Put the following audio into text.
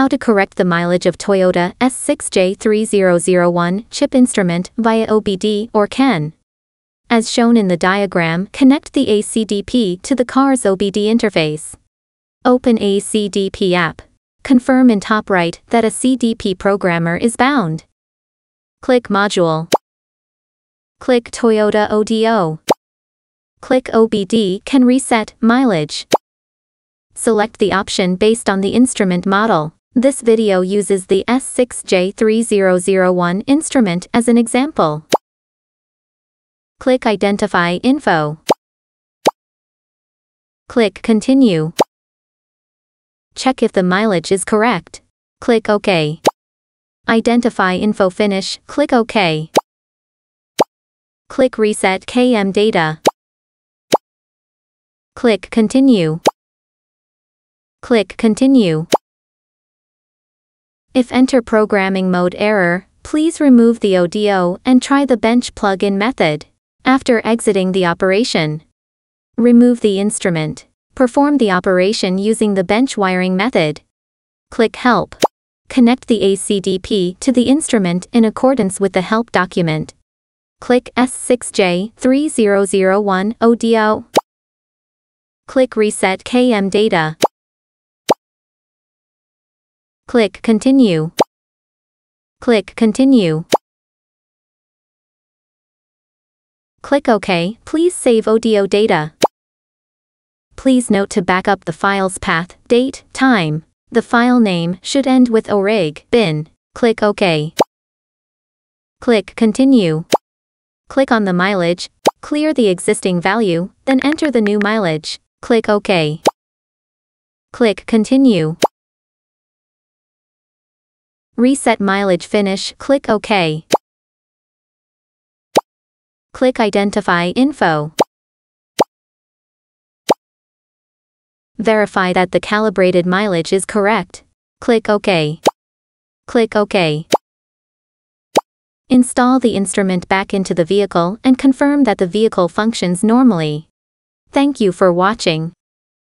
How to correct the mileage of Toyota S6J3001 chip instrument via OBD or CAN. As shown in the diagram, connect the ACDP to the car's OBD interface. Open ACDP app. Confirm in top right that ACDP programmer is bound. Click Module. Click Toyota ODO. Click OBD CAN reset mileage. Select the option based on the instrument model. This video uses the S6J3001 instrument as an example. Click Identify Info. Click Continue. Check if the mileage is correct. Click OK. Identify Info Finish, click OK. Click Reset KM Data. Click Continue. Click Continue. If enter programming mode error, please remove the ODO and try the bench plug-in method. After exiting the operation, remove the instrument. Perform the operation using the bench wiring method. Click Help. Connect the ACDP to the instrument in accordance with the help document. Click S6J3001 ODO. Click Reset KM Data. Click Continue. Click Continue. Click OK. Please save ODO data. Please note to back up the file's path, date, time. The file name should end with orig bin. Click OK. Click Continue. Click on the mileage, clear the existing value, then enter the new mileage. Click OK. Click Continue. Reset mileage finish, click OK. Click Identify Info. Verify that the calibrated mileage is correct. Click OK. Click OK. Install the instrument back into the vehicle and confirm that the vehicle functions normally. Thank you for watching.